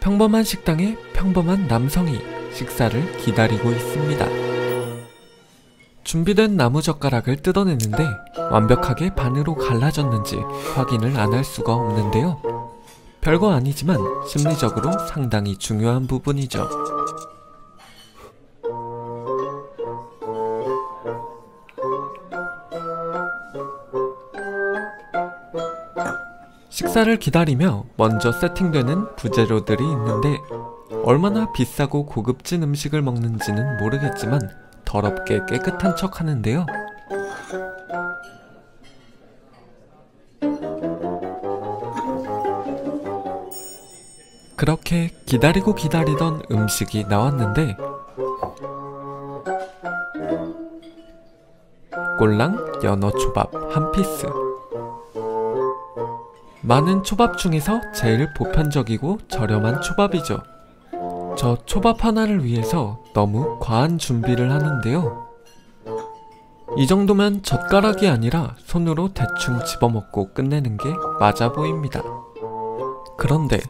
평범한 식당에 평범한 남성이 식사를 기다리고 있습니다. 준비된 나무젓가락을 뜯어내는데 완벽하게 반으로 갈라졌는지 확인을 안 할 수가 없는데요. 별거 아니지만 심리적으로 상당히 중요한 부분이죠. 식사를 기다리며 먼저 세팅되는 부재료들이 있는데 얼마나 비싸고 고급진 음식을 먹는지는 모르겠지만 더럽게 깨끗한 척 하는데요. 그렇게 기다리고 기다리던 음식이 나왔는데 꼴랑 연어 초밥 한 피스 많은 초밥 중에서 제일 보편적이고 저렴한 초밥이죠. 저 초밥 하나를 위해서 너무 과한 준비를 하는데요. 이 정도면 젓가락이 아니라 손으로 대충 집어먹고 끝내는 게 맞아 보입니다. 그런데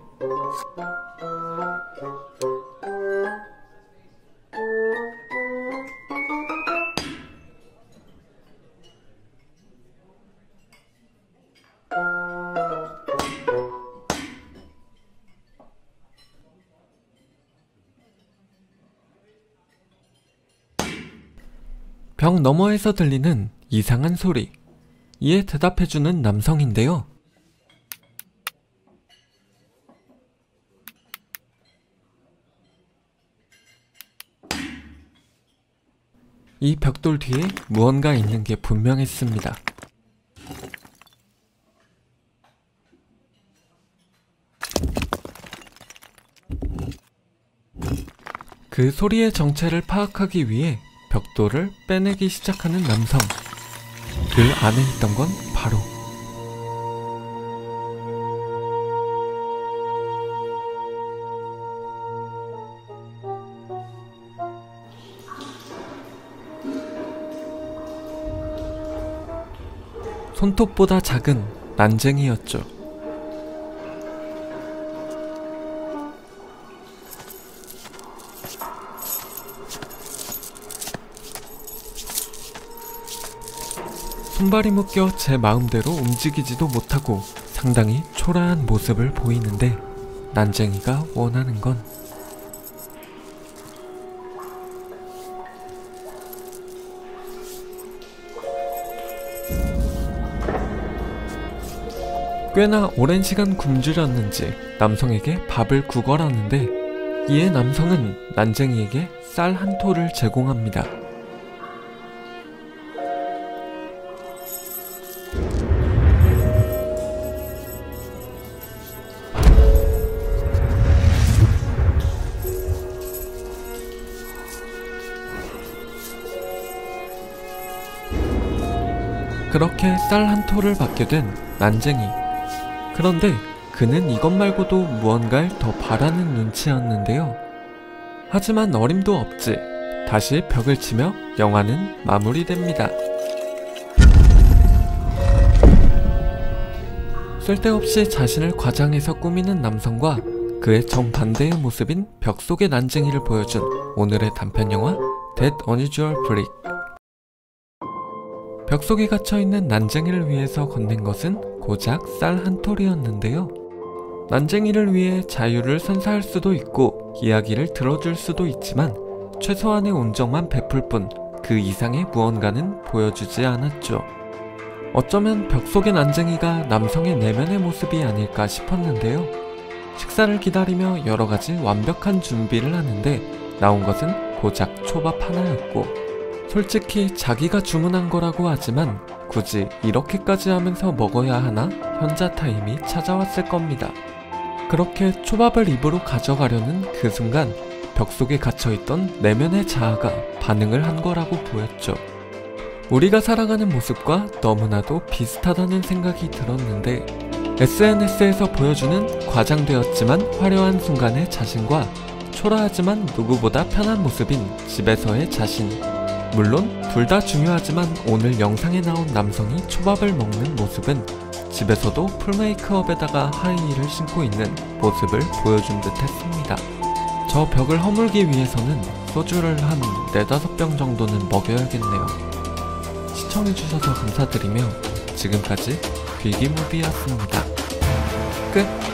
벽 너머에서 들리는 이상한 소리. 이에 대답해주는 남성인데요. 이 벽돌 뒤에 무언가 있는 게 분명했습니다. 그 소리의 정체를 파악하기 위해 벽돌을 빼내기 시작하는 남성. 그 안에 있던 건 바로 손톱보다 작은 난쟁이였죠. 손발이 묶여 제 마음대로 움직이지도 못하고 상당히 초라한 모습을 보이는데 난쟁이가 원하는 건 꽤나 오랜 시간 굶주렸는지 남성에게 밥을 구걸하는데 이에 남성은 난쟁이에게 쌀한 톨을 제공합니다. 그렇게 쌀한 톨을 받게 된 난쟁이. 그런데 그는 이것 말고도 무언가를 더 바라는 눈치였는데요. 하지만 어림도 없지. 다시 벽을 치며 영화는 마무리됩니다. 쓸데없이 자신을 과장해서 꾸미는 남성과 그의 정반대의 모습인 벽 속의 난쟁이를 보여준 오늘의 단편 영화 That Unusual Brick. 벽 속에 갇혀있는 난쟁이를 위해서 건넨 것은 고작 쌀 한 톨이었는데요. 난쟁이를 위해 자유를 선사할 수도 있고 이야기를 들어줄 수도 있지만 최소한의 온정만 베풀 뿐 그 이상의 무언가는 보여주지 않았죠. 어쩌면 벽 속의 난쟁이가 남성의 내면의 모습이 아닐까 싶었는데요. 식사를 기다리며 여러 가지 완벽한 준비를 하는데 나온 것은 고작 초밥 하나였고 솔직히 자기가 주문한 거라고 하지만 굳이 이렇게까지 하면서 먹어야 하나 현자 타임이 찾아왔을 겁니다. 그렇게 초밥을 입으로 가져가려는 그 순간 벽 속에 갇혀있던 내면의 자아가 반응을 한 거라고 보였죠. 우리가 살아가는 모습과 너무나도 비슷하다는 생각이 들었는데 SNS에서 보여주는 과장되었지만 화려한 순간의 자신과 초라하지만 누구보다 편한 모습인 집에서의 자신 물론 둘 다 중요하지만 오늘 영상에 나온 남성이 초밥을 먹는 모습은 집에서도 풀 메이크업에다가 하이힐을 신고 있는 모습을 보여준 듯 했습니다. 저 벽을 허물기 위해서는 소주를 한 4, 5병 정도는 먹여야겠네요. 시청해주셔서 감사드리며 지금까지 귀기무비였습니다. 끝!